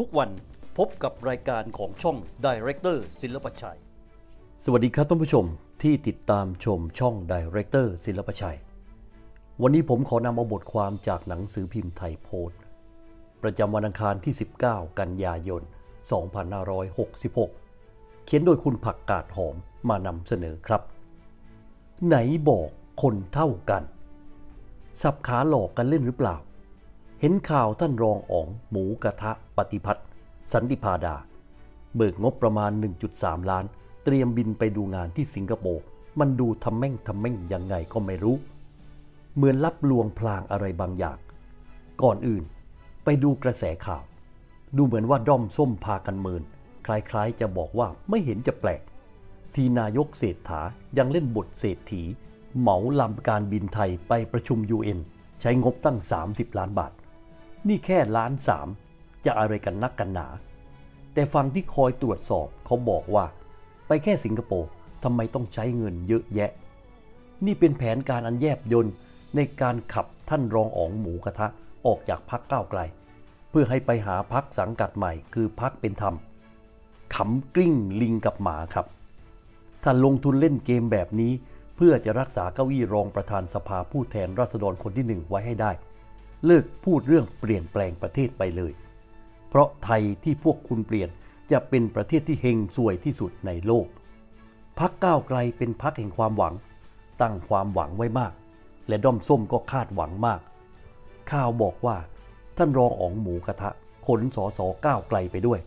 ทุกวันพบกับรายการของช่อง Director ศิลปชัย สวัสดีครับท่านผู้ชมที่ติดตามชมช่อง Director ศิลปชัย วันนี้ผมขอนำเอาบทความจากหนังสือพิมพ์ไทยโพสต์ ประจำวันอังคารที่ 19 กันยายน 2566 เขียนโดยคุณผักกาดหอมมานำเสนอครับ ไหนบอกคนเท่ากัน สับขาหลอกกันเล่นหรือเปล่า เห็นข่าวท่านรองอ๋องหมูกระทะปฏิพัฒน์สันติพาดา เบิกงบประมาณ 1.3 ล้าน เตรียมบินไปดูงานที่สิงคโปร์มันดูทำแม่งทำแม่งยังไงก็ไม่รู้ เหมือนรับลวงพลางอะไรบางอย่าง ก่อนอื่น ไปดูกระแสข่าว ดูเหมือนว่าด้อมส้มพากันเมิน คล้ายๆจะบอกว่าไม่เห็นจะแปลก ที่นายกเศรษฐายังเล่นบทเศรษฐี เหมาลำการบินไทยไปประชุม UN ใช้งบตั้ง 30 ล้านบาท นี่แค่ล้านสามจะอะไรกันนักกันหนา แต่ฟังที่คอยตรวจสอบเขาบอกว่า ไปแค่สิงคโปร์ทำไมต้องใช้เงินเยอะแยะ นี่เป็นแผนการอันแยบยนต์ในการขับท่านรองอ๋องหมูกระทะออกจากพักก้าวไกล เพื่อให้ไปหาพักสังกัดใหม่คือพักเป็นธรรมขำกลิ้งลิงกับหมาครับ ถ้าลงทุนเล่นเกมแบบนี้ เพื่อจะรักษาเก้าอี้รองประธานสภาผู้แทนราษฎรคนที่หนึ่งไว้ให้ได้ เลิกพูดเรื่องเปลี่ยนแปลงประเทศไปเลย เพราะไทยที่พวกคุณเปลี่ยนจะเป็นประเทศที่เฮงซวยที่สุดในโลก พักก้าวไกลเป็นพักแห่งความหวัง ตั้งความหวังไว้มาก และด้อมส้มก็คาดหวังมาก ข่าวบอกว่า ท่านรองอ๋องหมูกระทะขนสอสอก้าวไกลไปด้วย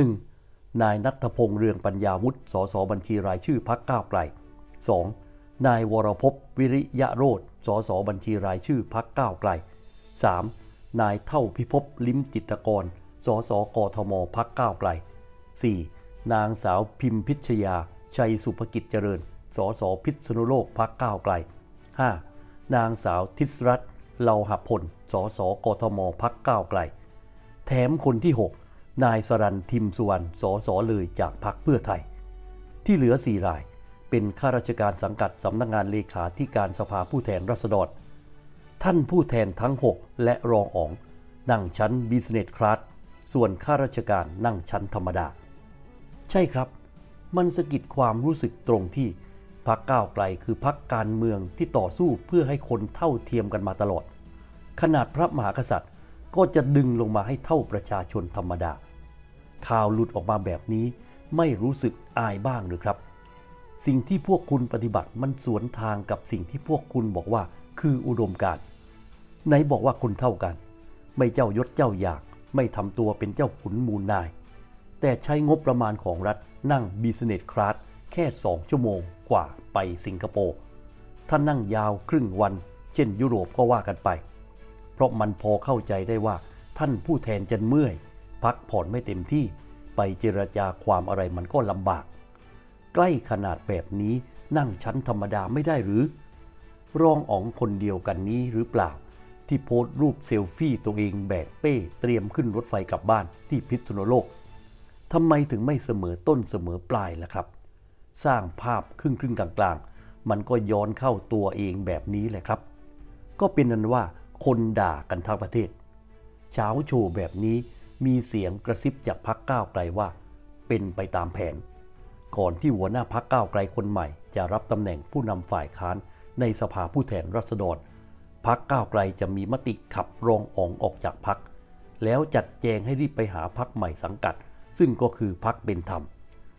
1. นายนัทพงษ์เรืองปัญญาวุฒิสสบัญชีรายชื่อพักก้าวไกล 2. นายวรพวิริยะโรธสสบัญชีรายชื่อพักก้าวไกล 3. นายเท่าพิภพลิ้มจิตกร สสกทมพักก้าวไกล 4. นางสาวพิมพิชยา ชัยสุภกิจเจริญ สสพิษณุโลกพักก้าวไกล 5. นางสาวทิศรัตน์เลาหพล สสกทมพักก้าวไกล แถมคนที่ 6 นายสรันทิมสุวรรณ สสเลยจากพักเพื่อไทย ที่เหลือ 4 ราย เป็นข้าราชการสังกัดสำนักงงานเลขาธิการสภาผู้แทนราษฎร ท่านผู้แทนทั้ง 6 และรองอ๋อง นั่งชั้นบิสเนสคลาสส่วนข้าราชการนั่งชั้นธรรมดา ใช่ครับ มันสะกิดความรู้สึกตรงที่พักก้าวไกลคือพักการเมืองที่ต่อสู้เพื่อให้คนเท่าเทียมกันมาตลอด ขนาดพระมหากษัตริย์ก็จะดึงลงมาให้เท่าประชาชนธรรมดา ข่าวหลุดออกมาแบบนี้ไม่รู้สึกอายบ้างหรือครับ สิ่งที่พวกคุณปฏิบัติมันสวนทางกับสิ่งที่พวกคุณบอกว่า คืออุดมการณ์ไหนบอกว่าคนเท่ากัน ไม่เจ้ายศเจ้าอยาก ไม่ทำตัวเป็นเจ้าขุนมูลนาย แต่ใช้งบประมาณของรัฐนั่ง business class แค่ 2 ชั่วโมงกว่าไปสิงคโปร์ถ้านั่งยาวครึ่งวัน เช่นยุโรปก็ว่ากันไป เพราะมันพอเข้าใจได้ว่าท่านผู้แทนจะเมื่อย พักผ่อนไม่เต็มที่ไปเจรจาความอะไรมันก็ลำบาก ใกล้ขนาดแบบนี้นั่งชั้นธรรมดาไม่ได้หรือ รองอ๋องคนเดียวกันนี้หรือเปล่า ที่โพสต์รูปเซลฟี่ตัวเองแบกเป้เตรียมขึ้นรถไฟกลับบ้านที่พิษณุโลกทำไมถึงไม่เสมอต้นเสมอปลายล่ะครับ สร้างภาพครึ่งครึ่งกลางๆมันก็ย้อนเข้าตัวเองแบบนี้แหละครับ ก็เป็นนั้นว่าคนด่ากันทั้งประเทศ เช้าโชว์แบบนี้มีเสียงกระซิบจากพักก้าวไกลว่า เป็นไปตามแผน ก่อนที่หัวหน้าพักก้าวไกลคนใหม่ จะรับตำแหน่งผู้นำฝ่ายค้าน ในสภาผู้แทนราษฎรพักก้าวไกลจะมีมติขับรองอองออกจากพัก แล้วจัดแจงให้รีบไปหาพักใหม่สังกัด ซึ่งก็คือพักเป็นธรรม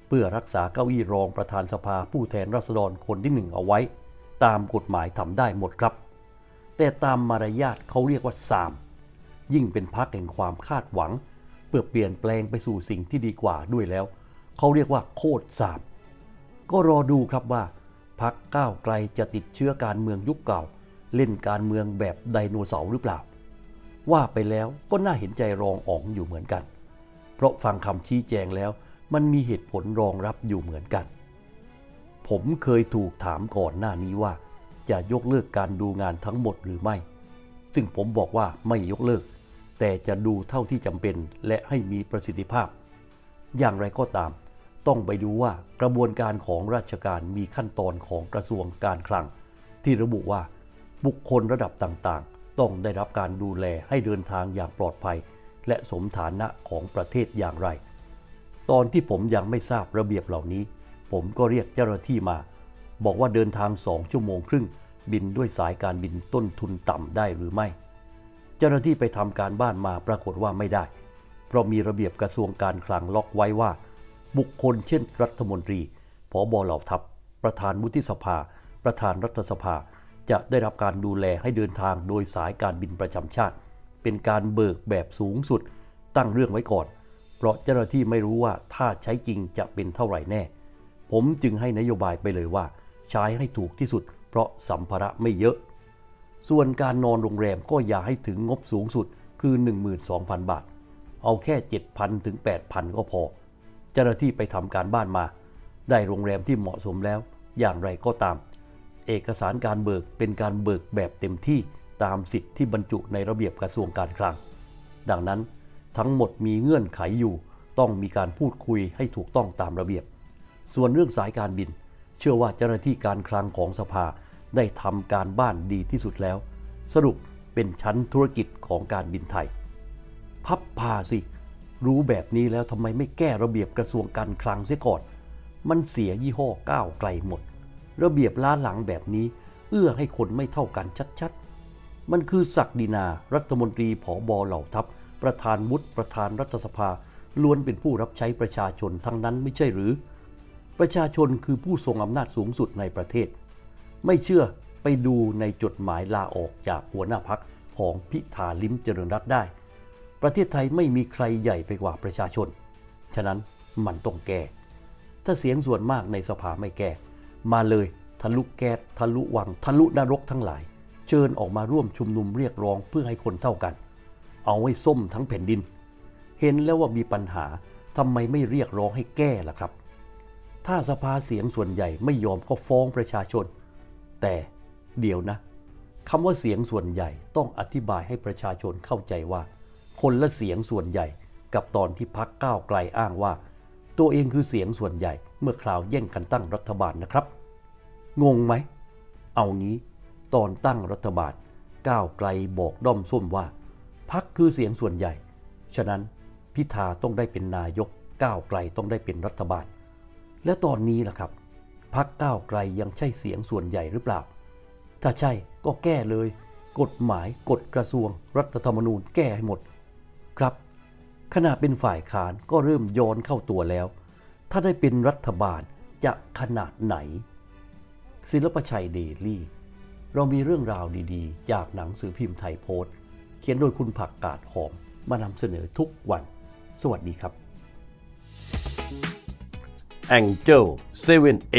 เพื่อรักษาเก้าอี้รองประธานสภาผู้แทนราษฎรคนที่หนึ่งเอาไว้ ตามกฎหมายทำได้หมดครับ แต่ตามมารยาทเขาเรียกว่าสามยิ่งเป็นพักแห่งความคาดหวัง เพื่อเปลี่ยนแปลงไปสู่สิ่งที่ดีกว่าด้วยแล้ว เขาเรียกว่าโคตรสามก็รอดูครับว่า พักก้าวไกลจะติดเชื้อการเมืองยุคเก่า เล่นการเมืองแบบไดโนเสาร์หรือเปล่า ว่าไปแล้วก็น่าเห็นใจรองอ๋องอยู่เหมือนกัน เพราะฟังคำชี้แจงแล้วมันมีเหตุผลรองรับอยู่เหมือนกัน ผมเคยถูกถามก่อนหน้านี้ว่า จะยกเลิกการดูงานทั้งหมดหรือไม่ ซึ่งผมบอกว่าไม่ยกเลิก แต่จะดูเท่าที่จำเป็นและให้มีประสิทธิภาพ อย่างไรก็ตาม ต้องไปดูว่ากระบวนการของราชการมีขั้นตอนของกระทรวงการคลัง ที่ระบุว่าบุคคลระดับต่างๆ ต้องได้รับการดูแลให้เดินทางอย่างปลอดภัย และสมฐานะของประเทศอย่างไร ตอนที่ผมยังไม่ทราบระเบียบเหล่านี้ ผมก็เรียกเจ้าหน้าที่มา บอกว่าเดินทางสองชั่วโมงครึ่ง บินด้วยสายการบินต้นทุนต่ำได้หรือไม่ เจ้าหน้าที่ไปทำการบ้านมาปรากฏว่าไม่ได้ เพราะมีระเบียบกระทรวงการคลังล็อกไว้ว่า บุคคลเช่นรัฐมนตรีผอบอเหล่าทัพ ประธานวุฒิสภา ประธานรัฐสภา จะได้รับการดูแลให้เดินทางโดยสายการบินประจำชาติ เป็นการเบิกแบบสูงสุด ตั้งเรื่องไว้ก่อน เพราะเจ้าหน้าที่ไม่รู้ว่าถ้าใช้จริงจะเป็นเท่าไหร่แน่ ผมจึงให้นโยบายไปเลยว่า ใช้ให้ถูกที่สุด เพราะสัมภาระไม่เยอะ ส่วนการนอนโรงแรมก็อย่าให้ถึงงบสูงสุดคือ 12,000 บาท เอาแค่ 7,000ถึง8,000 ก็พอ จ้าหน้าที่ไปทำการบ้านมา ได้โรงแรมที่เหมาะสมแล้ว อย่างไรก็ตาม เอกสารการเบิกเป็นการเบิกแบบเต็มที่ตามสิทธิ์ที่บรรจุในระเบียบกระทรวงการคลัง ดังนั้นทั้งหมดมีเงื่อนไขอยู่ ต้องมีการพูดคุยให้ถูกต้องตามระเบียบ ส่วนเรื่องสายการบิน เชื่อว่าเจ้าหน้าที่การคลังของสภาได้ทำการบ้านดีที่สุดแล้ว สรุปเป็นชั้นธุรกิจของการบินไทย พับพาสิ รู้แบบนี้แล้วทำไมไม่แก้ระเบียบกระทรวงการคลังเสียก่อน มันเสียยี่ห้อก้าวไกลหมด ระเบียบล้าหลังแบบนี้ เอื้อให้คนไม่เท่ากันชัดๆ มันคือศักดินารัฐมนตรีผอบอเหล่าทัพ ประธานวุฒิประธานรัฐสภา ล้วนเป็นผู้รับใช้ประชาชนทั้งนั้นไม่ใช่หรือ ประชาชนคือผู้ทรงอำนาจสูงสุดในประเทศ ไม่เชื่อไปดูในจดหมายลาออกจากหัวหน้าพักของพิธาลิมเจริญรัตได้ ประเทศไทยไม่มีใครใหญ่ไปกว่าประชาชน ฉะนั้นมันต้องแก้ ถ้าเสียงส่วนมากในสภาไม่แก้ มาเลยทะลุแก๊สทะลุวัง ทะลุนรกทั้งหลาย เชิญออกมาร่วมชุมนุมเรียกร้องเพื่อให้คนเท่ากัน เอาให้ส้มทั้งแผ่นดิน เห็นแล้วว่ามีปัญหาทำไมไม่เรียกร้องให้แก้ล่ะครับ ถ้าสภาเสียงส่วนใหญ่ไม่ยอมก็ฟ้องประชาชน แต่เดี๋ยวนะคำว่าเสียงส่วนใหญ่ต้องอธิบายให้ประชาชนเข้าใจว่า คนละเสียงส่วนใหญ่ กับตอนที่พักก้าวไกลอ้างว่า ตัวเองคือเสียงส่วนใหญ่เมื่อคราวแย่งกันตั้งรัฐบาลนะครับ งงไหม เอางี้ ตอนตั้งรัฐบาลก้าวไกลบอกด้อมส้มว่า พักคือเสียงส่วนใหญ่ ฉะนั้นพิธาต้องได้เป็นนายกก้าวไกลต้องได้เป็นรัฐบาล แล้วตอนนี้ล่ะครับพักก้าวไกลยังใช่เสียงส่วนใหญ่หรือเปล่า ถ้าใช่ก็แก้เลย กฎหมายกฎกระทรวง รัฐธรรมนูญแก้ให้หมด ครับ ขณะเป็นฝ่ายค้านก็เริ่มย้อนเข้าตัวแล้ว ถ้าได้เป็นรัฐบาลจะขนาดไหน ศิลปชัยเดลี่ เรามีเรื่องราวดีๆ จากหนังสือพิมพ์ไทยโพสต์ เขียนโดยคุณผักกาดหอมมานำเสนอทุกวัน สวัสดีครับ Angel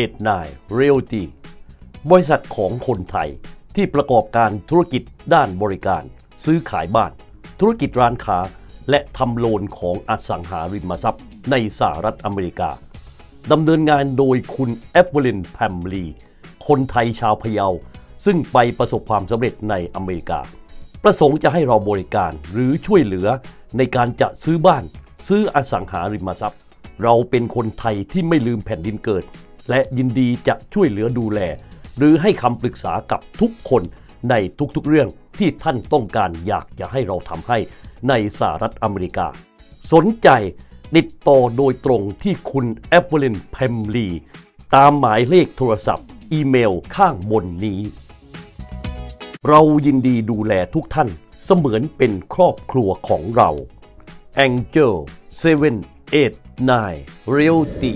789 Realty บริษัทของคนไทยที่ประกอบการธุรกิจด้านบริการ ซื้อขายบ้าน ธุรกิจร้านค้า และทำโลนของอสังหาริมทรัพย์ในสหรัฐอเมริกาดำเนินงานโดยคุณแอปเปิลินแพมลี คนไทยชาวพะเยา ซึ่งไปประสบความสำเร็จในอเมริกา ประสงค์จะให้เราบริการหรือช่วยเหลือในการจะซื้อบ้าน ซื้ออสังหาริมทรัพย์ เราเป็นคนไทยที่ไม่ลืมแผ่นดินเกิด และยินดีจะช่วยเหลือดูแล หรือให้คำปรึกษากับทุกคน ในทุกๆเรื่องที่ท่านต้องการอยากจะให้เราทำให้ในสหรัฐอเมริกา สนใจติดต่อโดยตรงที่คุณแอปเปิลินแพมลีตามหมายเลขโทรศัพท์ อีเมลข้างบนนี้ เรายินดีดูแลทุกท่านเสมือนเป็นครอบครัวของเรา Angel 789 Realty